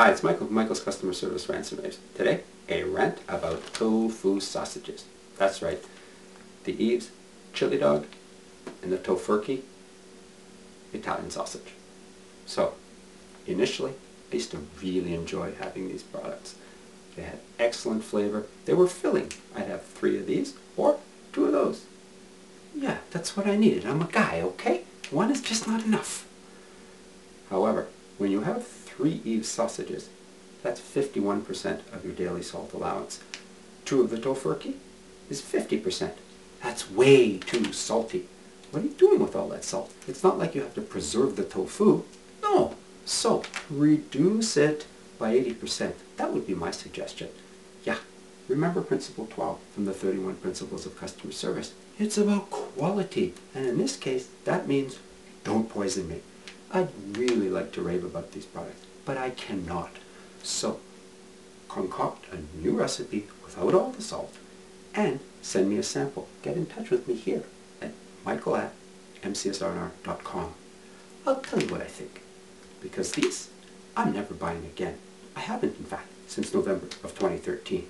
Hi, it's Michael from Michael's Customer Service Rants and Raves. Today, a rant about tofu sausages. That's right. The Yves chili dog and the Tofurky Italian sausage. So, initially, I used to really enjoy having these products. They had excellent flavor. They were filling. I'd have three of these or two of those. Yeah, that's what I needed. I'm a guy, okay? One is just not enough. However, three Eve sausages, that's 51% of your daily salt allowance. Two of the Tofurky is 50%. That's way too salty. What are you doing with all that salt? It's not like you have to preserve the tofu. No. So, reduce it by 80%. That would be my suggestion. Yeah. Remember Principle 12 from the 31 Principles of Customer Service. It's about quality. And in this case, that means don't poison me. I'd really like to rave about these products, but I cannot. So, concoct a new recipe without all the salt and send me a sample. Get in touch with me here at michael at mcsrandr.com. I'll tell you what I think. Because these, I'm never buying again. I haven't, in fact, since November of 2013.